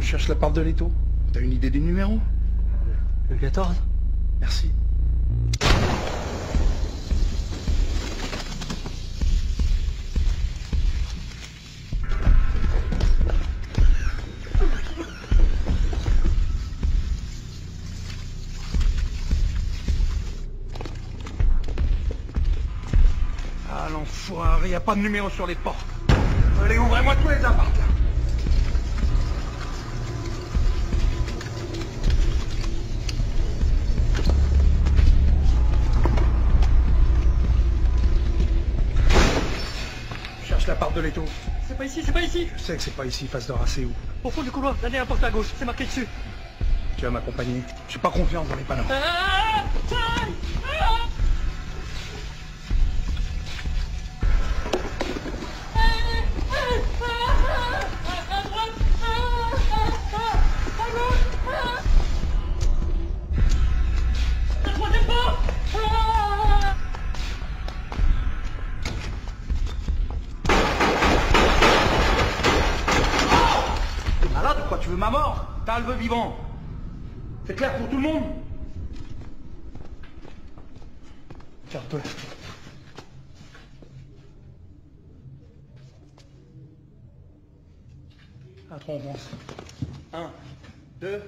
Je cherche la part de l'étau. T'as une idée des numéros? Le 14 Merci. Ah l'enfoiré, y a pas de numéro sur les portes. Allez, ouvrez-moi tous les apparts là. Je cherche la part de l'étau. C'est pas ici, c'est pas ici Je sais que c'est pas ici, face d'or, c'est où Au fond du couloir, la dernière porte à gauche, c'est marqué dessus. Tu vas m'accompagner J'ai pas confiance dans les panneaux. Ah Aïe Ah veux ma mort T'as le veux vivant C'est clair pour tout le monde Regarde-toi. À trois, on commence. Un, deux...